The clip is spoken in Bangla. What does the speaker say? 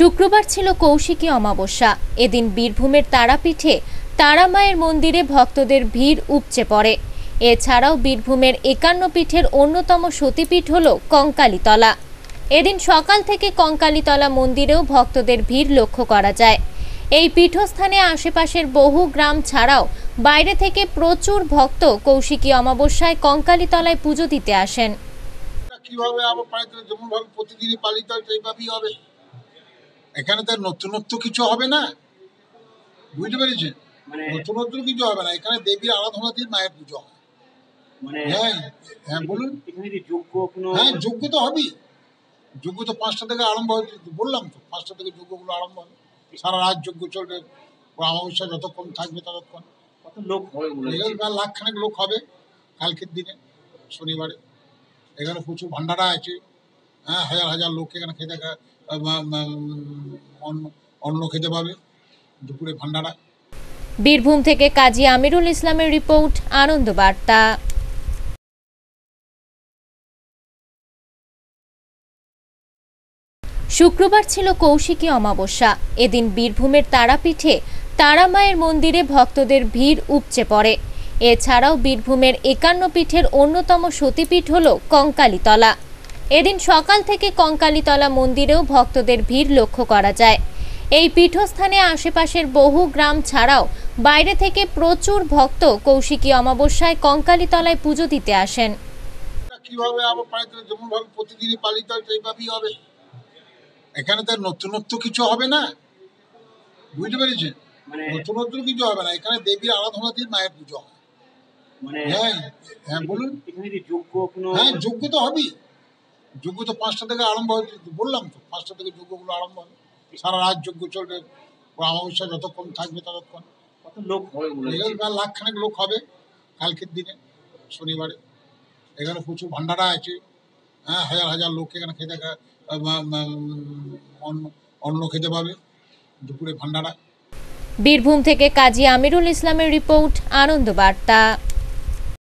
শুক্রবার ছিল কৌশিকী অমাবস্যা। এদিন বীরভূমের তারাপীঠে তারামায়ের মন্দিরে ভক্তদের ভিড় উপচে পড়ে। এছাড়াও বীরভূমের একান্ন পীঠের অন্যতম সতীপীঠ হল কঙ্কালীতলা। এদিন সকাল থেকে কঙ্কালীতলা মন্দিরেও ভক্তদের ভিড় লক্ষ্য করা যায়। এই পীঠস্থানে আশেপাশের বহু গ্রাম ছাড়াও বাইরে থেকে প্রচুর ভক্ত কৌশিকী অমাবস্যায় কঙ্কালীতলায় পুজো দিতে আসেন। কীভাবে যেমন ভাবে প্রতিদিনই পালিত হয়, সেইভাবেই হবে। এখানে তো আর নতুনত্ব কিছু হবে না। বুঝতে পেরেছেন? মানে নতুনত্ব কিছু হবে না। এখানে দেবীর আরাধনা দিয়ে মায়ের পুজো হয়। মানে হ্যাঁ হ্যাঁ বলুন। যোগ্য হ্যাঁ যোগ্য তো হবেই। যোগ্য তো পাঁচটা থেকে আরম্ভ হয়েছে বললাম তো পাঁচটা থেকে যজ্ঞগুলো আরম্ভ হবে সারা রাত যজ্ঞ চলবে অমাবস্যা যতক্ষণ থাকবে ততক্ষণ। কত লোক হবে মনে হচ্ছে এখানে লাখ খানেক লোক হবে কালকের দিনে শনিবারে। এখানে প্রচুর ভান্ডারা আছে। হ্যাঁ হাজার হাজার লোক এখানে খেতে অন্ন খেতে পাবে দুপুরে ভান্ডারা। বীরভূম থেকে কাজী আমিরুল ইসলামের রিপোর্ট, আনন্দ বার্তা। শুক্রবার ছিল কৌশিকী অমাবস্যা। এদিন বীরভূমের তারাপীঠে তারামায়ের মন্দিরে ভক্তদের ভিড় উপচে পড়ে। এছাড়াও বীরভূমের একান্ন পীঠের অন্যতম সতীপীঠ হল কঙ্কালীতলা। এদিন সকাল থেকে কঙ্কালীতলা মন্দিরেও ভক্তদের ভিড় লক্ষ্য করা যায়। এই পীঠস্থানে আশেপাশের বহু গ্রাম ছাড়াও বাইরে থেকে প্রচুর ভক্ত কৌশিকী অমাবস্যায় কঙ্কালীতলায় পুজো দিতে আসেন। কীভাবে পালিত হয়? প্রতিদিনই পালিত হয় সেইভাবেই হবে। এখানে তো আর নতুনত্ব কিছু হবে না। বুঝতে পেরেছেন? মানে নতুনত্ব কিছু হবে না। এখানে দেবীর আরাধনা দিয়ে মায়ের পুজো হয়। মানে হ্যাঁ হ্যাঁ বলুন। এখানে কি যোগ্য কোনো হ্যাঁ যোগ্য তো হবেই। যজ্ঞ তো পাঁচটা থেকে আরম্ভ হয়েছে বললাম তো পাঁচটা থেকে যজ্ঞগুলো আরম্ভ হবে সারা রাত যজ্ঞ চলবে অমাবস্যা যতক্ষণ থাকবে ততক্ষণ। কত লোক হবে মনে হচ্ছে এখানে লাখ খানেক লোক হবে কালকের দিনে শনিবারে। এখানে প্রচুর ভান্ডারা আছে হ্যাঁ হাজার হাজার লোক এখানে খেতে অন্ন অন্ন খেতে পাবে দুপুরে ভান্ডারা বীরভূম থেকে কাজী আমিরুল ইসলামের রিপোর্ট আনন্দ বার্তা।